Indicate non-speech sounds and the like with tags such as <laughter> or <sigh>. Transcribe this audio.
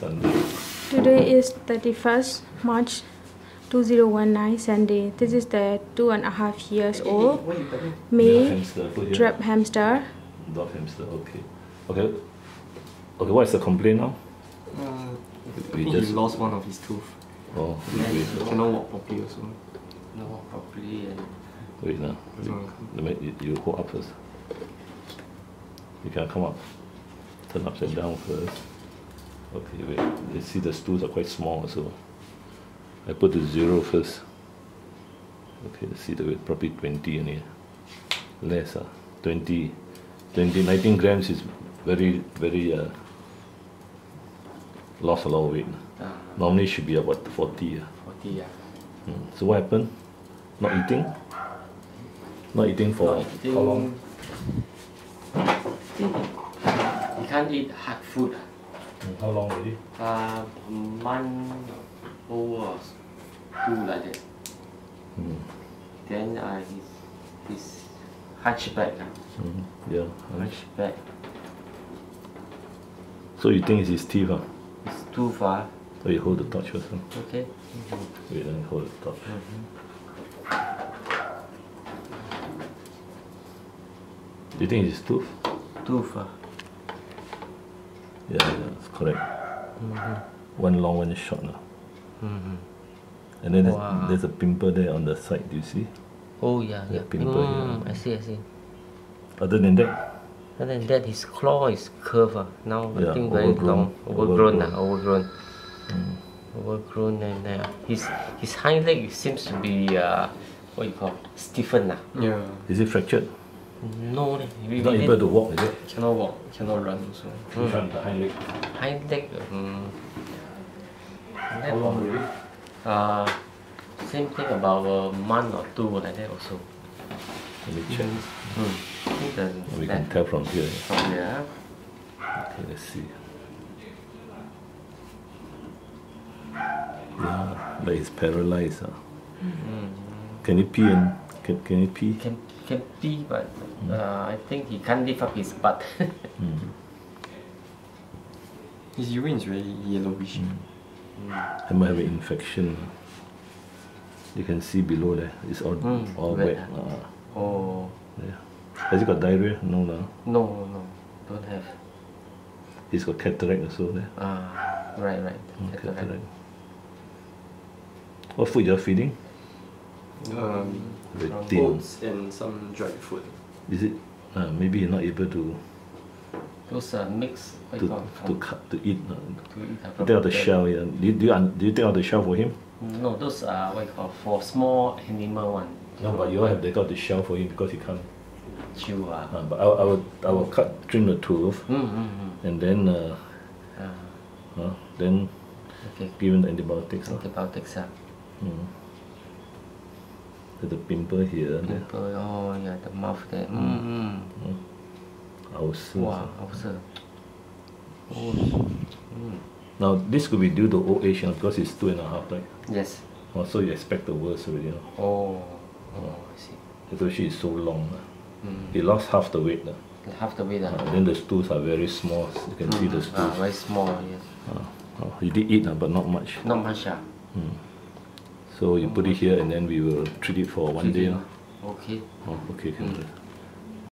Sunday. Today is 31st March 2019 Sunday. This is the two and a half years old Dog May hamster, trap hamster. Dog hamster, okay. Okay. Okay, what is the complaint now? Uh, I We think just- he lost one of his tooth. Oh, He wait, cannot walk properly also. No, properly and wait now. Let me, you, you hold up first. You can come up. Turn upside down first. Okay, wait. You see the stools are quite small so I put the zero first. Okay, let's see the weight, probably 20 only. Less, uh, 20, 20, 19 grams is very, very, uh, lost a lot of weight. uh, Normally should be about 40. Uh. 40 yeah. Mm. So what happened? Not eating? Not eating for Not eating- how long? He can't eat hard food. Mm, How long already? Uh, a month s- two like that. Mm. Then uh, he's, he's hunchback. Uh, Mm. Yeah. hunchback. So you think it's his teeth? Huh? It's too far. So you hold the torch first. Huh? Okay. Wait, then hold the torch. do You think it's his tooth? Too far. Yeah, yeah, that's correct. One long, one short. Now. Mm-hmm. And then there's, Wow. there's a pimple there on the side. Do you see? Oh yeah, Yeah, yeah. pimple here. Mm, I see, I see. Other than that, Other than that, his claw is curved. Uh. Now I Yeah, think very overgrown. long, overgrown, Overgrown. Uh, overgrown, overgrown, and uh, his his hind leg seems to be uh, what you call stiffened. Uh. Yeah. is it fractured? No, leh, we, He's not we able did to walk, is it? Cannot walk, cannot run also. Which one? The hind leg. hind leg. Um, How long already? uh, same thing about a month or two like that also. Let me check. Hmm. The We can tell from here. from there. Okay, let's see. Yeah, but he's paralyzed. Huh? Can he pee and can, can he pee? Can can pee, but uh, I think he can't lift up his butt. <laughs> His urine is very yellowish. He might have an infection. You can see below there. It's all, Mm, all wet, wet. Uh, oh yeah. Has he got diarrhea? No, no. no no don't have. He's got cataract also there. Ah right right. Mm, Cataract. cataract. What food you're feeding? Um, Very From thin. oats and some dried food. Is it? Uh, maybe he's not able to Those are mix what to, to from- cut to eat. Uh, to eat uh, take out the the- shell. Yeah. Do you, do you, un- do you take out the shell for him? No, those are what you call for small animal one. No, but you all have to take out the shell for him because he can't. Chew ah. Uh, but I, I will I will cut trim the tooth Mm, mm, mm. and then uh, uh, then okay. give him the antibiotics. Uh. Antibiotics ah. Mm. A pimple here. There. Pimple, oh yeah, the mouth there. Mm, mm. Ulcer. Wow, ulcer. Oh, mm. Now this could be due to old age uh, because it's two and a half, right? Yes. Oh, so you expect the worst already. You know? Oh, oh, I see. Especially it's so long. Uh. Mm. He lost half the weight. Uh. Half the weight ah. Uh, then the stools are very small. You can see the Ah, stools. very small, yes. Uh, oh, he did eat, uh, but not much. Not much ah. So you put it here and then we will treat it for one day. Okay. Oh, okay.